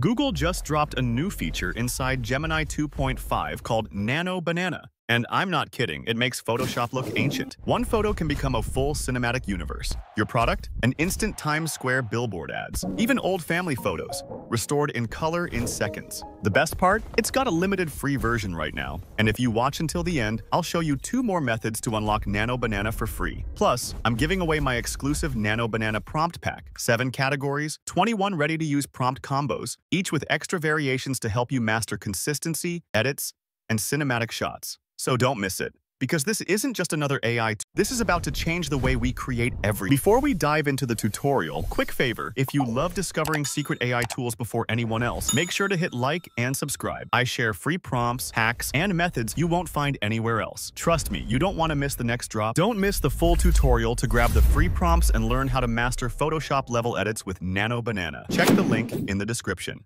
Google just dropped a new feature inside Gemini 2.5 called Nano Banana. And I'm not kidding, it makes Photoshop look ancient. One photo can become a full cinematic universe. Your product? An instant Times Square billboard ads. Even old family photos, restored in color in seconds. The best part? It's got a limited free version right now. And if you watch until the end, I'll show you two more methods to unlock Nano Banana for free. Plus, I'm giving away my exclusive Nano Banana prompt pack. 7 categories, 21 ready-to-use prompt combos, each with extra variations to help you master consistency, edits, and cinematic shots. So don't miss it. Because this isn't just another AI, this is about to change the way we create every. Before we dive into the tutorial, quick favor, if you love discovering secret AI tools before anyone else, make sure to hit like and subscribe. I share free prompts, hacks, and methods you won't find anywhere else. Trust me, you don't want to miss the next drop. Don't miss the full tutorial to grab the free prompts and learn how to master Photoshop level edits with Nano Banana. Check the link in the description.